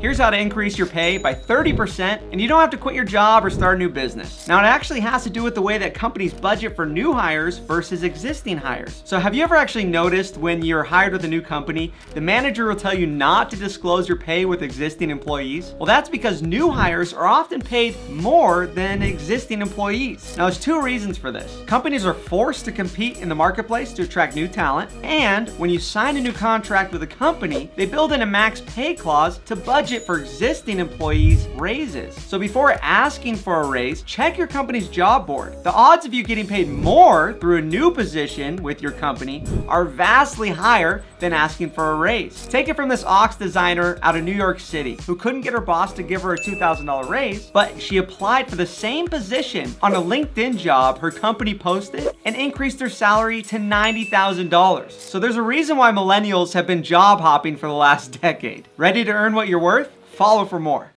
Here's how to increase your pay by 30% and you don't have to quit your job or start a new business. Now it actually has to do with the way that companies budget for new hires versus existing hires. So have you ever actually noticed when you're hired with a new company, the manager will tell you not to disclose your pay with existing employees? Well, that's because new hires are often paid more than existing employees. Now there's two reasons for this. Companies are forced to compete in the marketplace to attract new talent, and when you sign a new contract with a company, they build in a max pay clause to budget for existing employees' raises. So before asking for a raise, check your company's job board. The odds of you getting paid more through a new position with your company are vastly higher than asking for a raise. Take it from this UX designer out of New York City who couldn't get her boss to give her a $2,000 raise, but she applied for the same position on a LinkedIn job her company posted and increased her salary to $90,000. So there's a reason why millennials have been job hopping for the last decade. Ready to earn what you're worth? Follow for more.